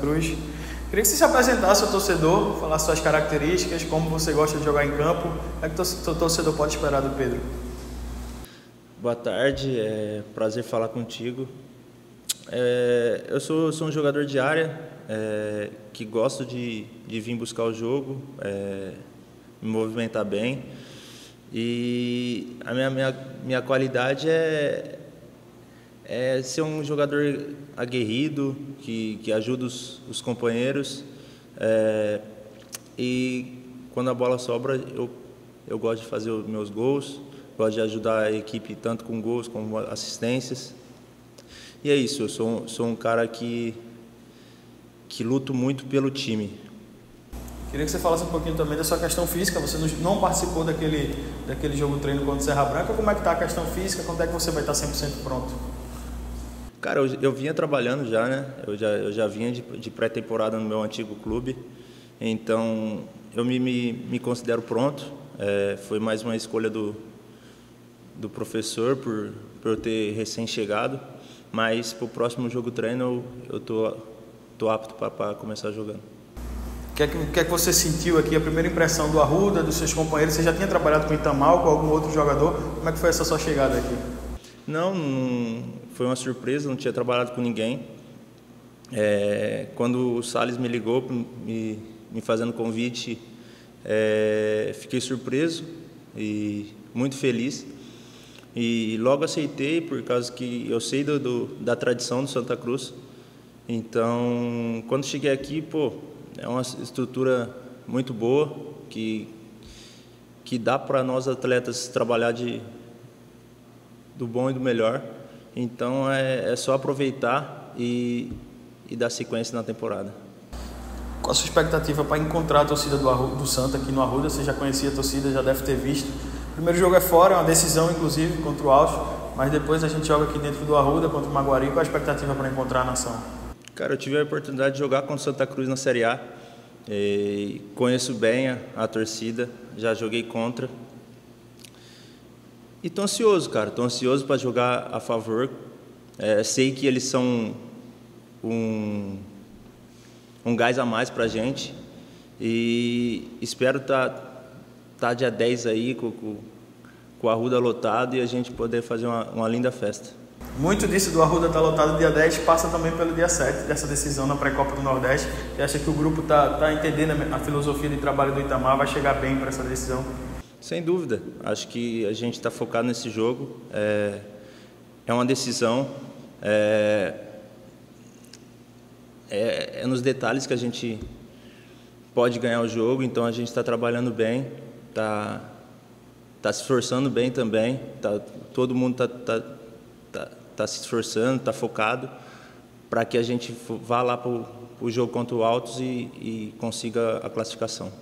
Cruz. Queria que você se apresentasse ao torcedor, falasse suas características, como você gosta de jogar em campo. O que o torcedor pode esperar do Pedro? Boa tarde, é prazer falar contigo. É, eu sou, sou, um jogador de área é, que gosto de, de vir buscar o jogo, é, me movimentar bem. E a minha, minha, minha qualidade é, é ser um jogador aguerrido, que, que ajuda os, os companheiros. É, e quando a bola sobra, eu, eu gosto de fazer os meus gols, gosto de ajudar a equipe tanto com gols como assistências. E é isso, eu sou, sou um cara que, que luto muito pelo time. Queria que você falasse um pouquinho também da sua questão física. Você não participou daquele, daquele jogo treino contra o Serra Branca. Como é que está a questão física? Quando é que você vai estar 100% pronto? Cara, eu, eu, vinha trabalhando já, né? Eu já, eu já vinha de, de pré-temporada no meu antigo clube. Então, eu me, me, me considero pronto. É, foi mais uma escolha do, do professor por, por eu ter recém-chegado. Mas para o próximo jogo treino eu tô, tô apto para começar jogando. O que, é que, que, é que você sentiu aqui, a primeira impressão do Arruda, dos seus companheiros? Você já tinha trabalhado com o Itamal, com algum outro jogador? Como é que foi essa sua chegada aqui? Não, não foi uma surpresa, não tinha trabalhado com ninguém. É, quando o Salles me ligou, me, me fazendo convite, é, fiquei surpreso e muito feliz. E logo aceitei, por causa que eu sei do, do, da tradição do Santa Cruz. Então, quando cheguei aqui, pô, é uma estrutura muito boa que, que dá para nós atletas trabalhar de, do bom e do melhor. Então é, é só aproveitar e, e dar sequência na temporada. Qual a sua expectativa para encontrar a torcida do, Arruda, do Santa aqui no Arruda? Você já conhecia a torcida, já deve ter visto. O primeiro jogo é fora, é uma decisão inclusive contra o Alto, mas depois a gente joga aqui dentro do Arruda contra o Maguari. Qual a expectativa para encontrar a nação? Cara, eu tive a oportunidade de jogar com o Santa Cruz na Série A. E conheço bem a, a, torcida, já joguei contra. E tô ansioso, cara. Tô ansioso para jogar a favor. É, sei que eles são um, um gás a mais para a gente. E espero estar tá, tá dia 10 aí com, com, com a Ruda lotado e a gente poder fazer uma, uma linda festa. Muito disso do Arruda estar tá lotado dia 10 passa também pelo dia 7, dessa decisão na pré-copa do Nordeste. Você acha que o grupo está tá entendendo a filosofia de trabalho do Itamar, vai chegar bem para essa decisão? Sem dúvida. Acho que a gente está focado nesse jogo. É, é uma decisão. É, é, é, nos detalhes que a gente pode ganhar o jogo, então a gente está trabalhando bem, está tá se esforçando bem também, tá, todo mundo está tá, tá, está se esforçando, está focado para que a gente vá lá para o jogo contra o Altos e, e consiga a classificação.